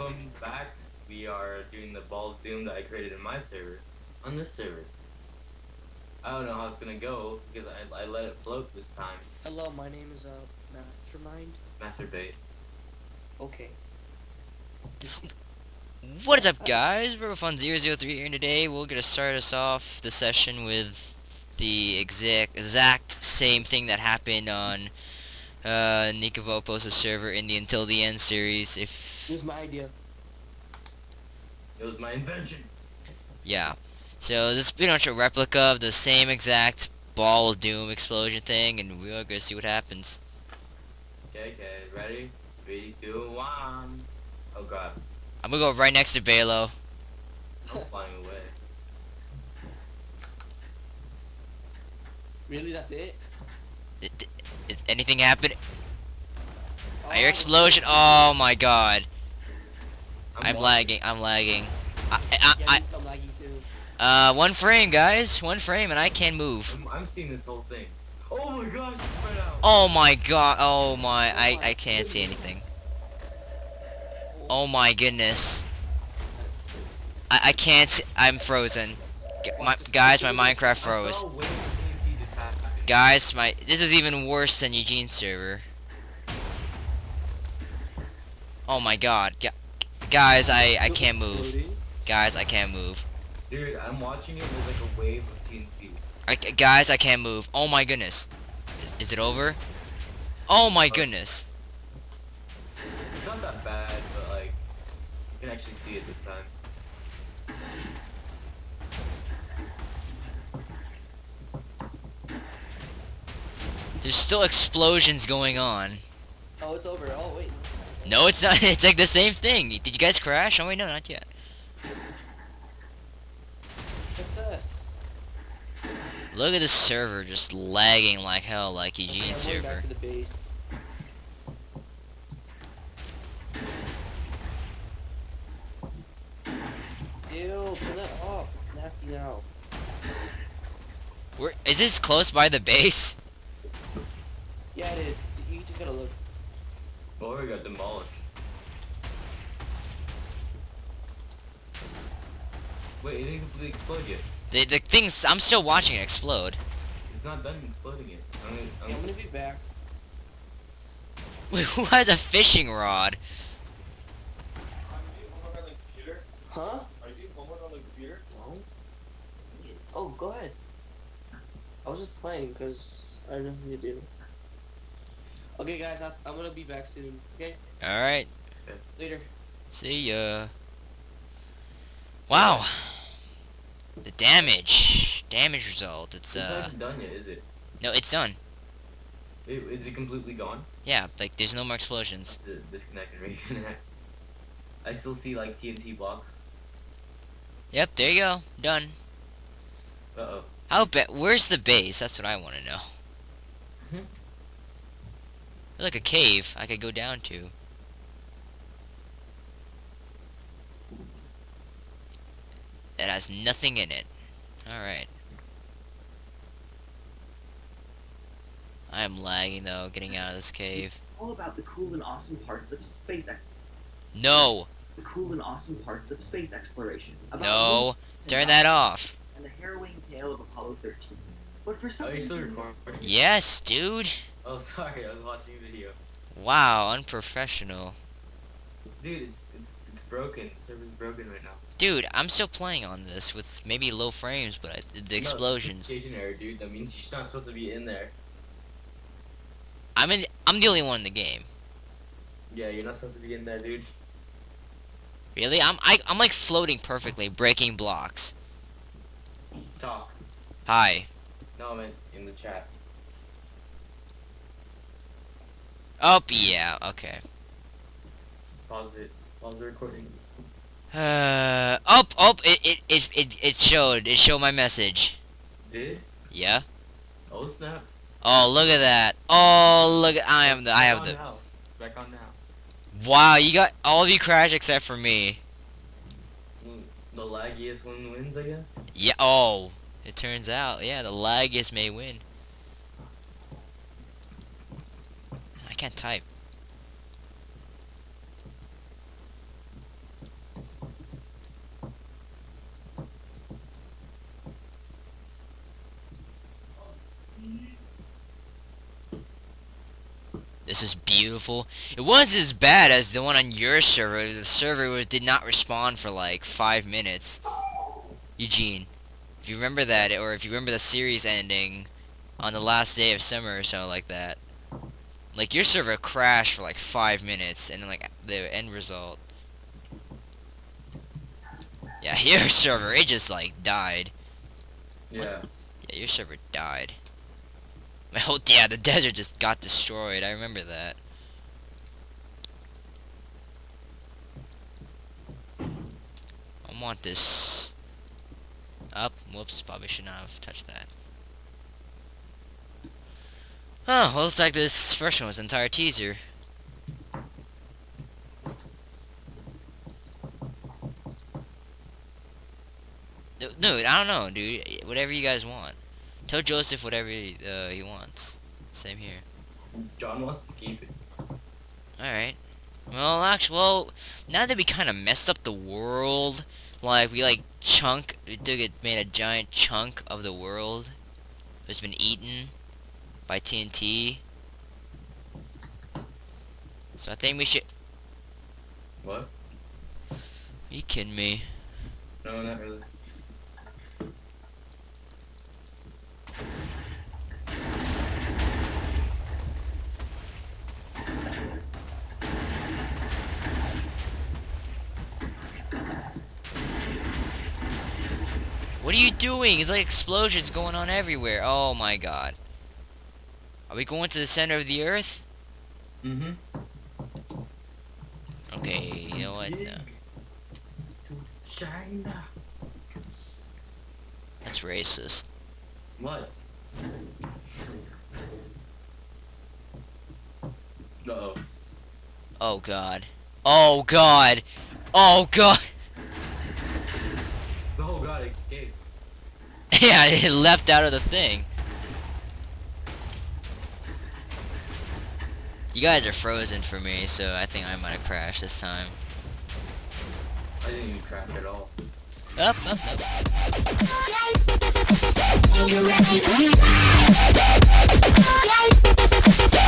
welcome back. We are doing the Ball of Doom that I created in my server on this server. I don't know how it's gonna go because I, I let it float this time. Hello, my name is uh Mastermind. Masturbate. Okay. What is up guys? Robopon003 here and today we're gonna start us off the session with the exact exact same thing that happened on uh Nikavopos' server in the Until the End series. If Here's my idea. It was my invention. yeah. So this is pretty much a replica of the same exact ball of doom explosion thing and we're gonna see what happens. Okay, okay, ready? Three, two, one. Oh god, I'm gonna go right next to Balo. I'm flying away. Really, that's it? It- Is anything happen? Oh, I hear explosion. Oh my god. I'm, walking. lagging. I'm lagging. I, Yeah, I, I'm lagging too. Uh, one frame, guys. One frame, and I can't move. I'm, I'm seeing this whole thing. Oh my gosh, it's out. Oh my god. Oh my. I, I can't see anything. Oh my goodness. I, I can't. See, I'm frozen. My, guys, my Minecraft I froze. saw a wave of TNT just happen. Guys, my this is even worse than Eugene's server. Oh my god. Gu- Guys, I I can't move. Guys, I can't move. Dude, I'm watching it. There's like a wave of TNT. I, guys, I can't move. Oh my goodness. Is, is it over? Oh my goodness. It's not that bad, but like, you can actually see it this time. There's still explosions going on. Oh, it's over. No, it's not. It's like the same thing. Did you guys crash? Oh wait, no, not yet. Success. Look at the server just lagging like hell, like Eugene's I'm server. back to the base. Ew, turn that off. It's nasty now. Where is this close by the base? Yeah, it is. You just gotta look. Oh, we got demolished. Wait, it didn't completely explode yet. The the things I'm still watching it explode. It's not done exploding yet. I'm gonna, I'm I'm gonna, gonna be back. Wait, who has a fishing rod? Huh? Are you doing homework on the computer? No. Oh, go ahead. I was just playing because I have nothing to do. Okay, guys, I- I'm gonna be back soon. Okay, All right, later. see ya. Wow. The damage, damage result. It's it's uh, not done yet, is it? no, it's done. it? Is it completely gone? Yeah, like there's no more explosions. The disconnect and reconnect. I still see like TNT blocks. Yep, there you go, done. Uh oh. How ba- Where's the base? That's what I want to know. Mhm. Like a cave I could go down to. That has nothing in it. Alright. I am lagging though, getting out of this cave. all about the cool and awesome parts of space No! the cool and awesome parts of space exploration. About No! Turn that off! And the harrowing tale of Apollo 13. But for some Are you still reason. Yes, dude! Oh, sorry. I was watching a video. Wow, unprofessional. Dude, it's it's it's broken. The server's broken right now. Dude, I'm still playing on this with maybe low frames, but I, the No, explosions. error, dude. That means you're not supposed to be in there. I'm in. I'm the only one in the game. Yeah, you're not supposed to be in there, dude. Really? I'm. I, I'm like floating perfectly, breaking blocks. Talk. Hi. No, I meant in the chat. Oh yeah. Okay. Pause it. Pause the recording. Uh. Oh. Oh. It. It. It. It, it showed. It showed my message. Did? Yeah. Oh snap. Oh look at that. Oh look. At, I am the. I have the. Now. Back on now. Wow. You got all of you crashed except for me. The laggiest one wins, I guess. Yeah. Oh. It turns out. Yeah. The laggiest may win. can't type. This is beautiful. It wasn't as bad as the one on your server. The server did not respond for like five minutes. Eugene, if you remember that, or if you remember the series ending on the last day of summer or so like that, like your server crashed for like five minutes, and then like the end result. Yeah, your server it just like died. Yeah. Yeah, your server died. My whole yeah, the desert just got destroyed. I remember that. I want this up. Whoops, probably should not have touched that. Oh, well, looks like this first one was an entire teaser. No, no, I don't know, dude. Whatever you guys want. Tell Joseph whatever uh, he wants. Same here. John wants to keep it. Alright. Well, actually, well, now that we kind of messed up the world, like, we, like, chunk, we took it, made a giant chunk of the world that's been eaten by TNT. So I think we should... What? you kidding me? No, not really. What are you doing? It's like explosions going on everywhere. Oh my god. Are we going to the center of the earth? Mm-hmm. Okay, you know what? No. China. That's racist. What? Uh-oh. Oh god. Oh god. Oh god. Oh god, escape. yeah, it leapt out of the thing. You guys are frozen for me, so I think I might have crashed this time. I didn't even crash at all. Up, up, up.